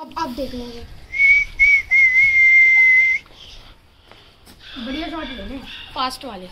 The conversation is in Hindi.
अब आप देख लेंगे बढ़िया शॉट लेने फास्ट वाले।